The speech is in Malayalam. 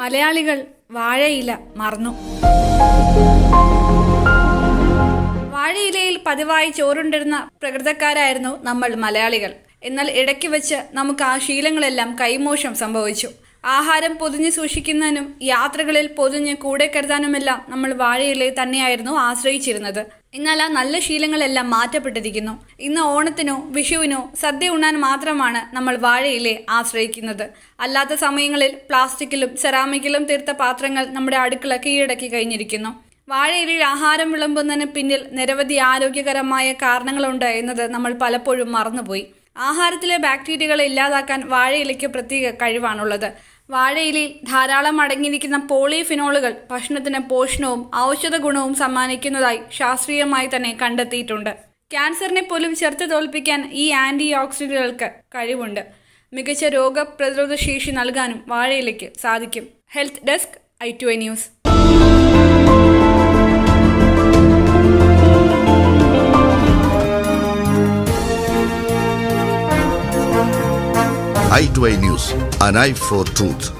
മലയാളികൾ വാഴയില മറന്നു വാഴയിലയിൽ പതിവായി ചോറുണ്ടിരുന്ന പ്രകൃതക്കാരായിരുന്നു നമ്മൾ മലയാളികൾ എന്നാൽ ഇടയ്ക്ക് വെച്ച് നമുക്ക് ആ ശീലങ്ങളെല്ലാം കൈമോശം സംഭവിച്ചു ആഹാരം പൊതിഞ്ഞ് സൂക്ഷിക്കുന്നതിനും യാത്രകളിൽ പൊതിഞ്ഞ് കൂടെ കരുതാനുമെല്ലാം നമ്മൾ വാഴയിലെ തന്നെയായിരുന്നു ആശ്രയിച്ചിരുന്നത് എന്നാൽ ആ നല്ല ശീലങ്ങളെല്ലാം മാറ്റപ്പെട്ടിരിക്കുന്നു ഇന്ന് ഓണത്തിനോ വിഷുവിനോ സദ്യ ഉണ്ണാൻ മാത്രമാണ് നമ്മൾ വാഴയിലെ ആശ്രയിക്കുന്നത് അല്ലാത്ത സമയങ്ങളിൽ പ്ലാസ്റ്റിക്കിലും സെറാമിക്കിലും തീർത്ത പാത്രങ്ങൾ നമ്മുടെ അടുക്കള കീഴടക്കി കഴിഞ്ഞിരിക്കുന്നു വാഴയിലയിൽ ആഹാരം വിളമ്പുന്നതിന് പിന്നിൽ നിരവധി ആരോഗ്യകരമായ കാരണങ്ങളുണ്ട് എന്നത് നമ്മൾ പലപ്പോഴും മറന്നുപോയി ആഹാരത്തിലെ ബാക്ടീരിയകളെ ഇല്ലാതാക്കാൻ വാഴയിലയ്ക്ക് പ്രത്യേക കഴിവാണുള്ളത് വാഴയിലയിൽ ധാരാളം അടങ്ങിയിരിക്കുന്ന പോളിഫിനോളുകൾ ഭക്ഷണത്തിന് പോഷണവും ഔഷധ ഗുണവും സമ്മാനിക്കുന്നതായി ശാസ്ത്രീയമായി തന്നെ കണ്ടെത്തിയിട്ടുണ്ട് ക്യാൻസറിനെ പോലും ചെറുത്ത് തോൽപ്പിക്കാൻ ഈ ആന്റി ഓക്സിഡന്റുകൾക്ക് കഴിവുണ്ട് മികച്ച രോഗപ്രതിരോധ ശേഷി നൽകാനും വാഴയിലേക്ക് സാധിക്കും health desk I news Eye to Eye News, an eye for truth.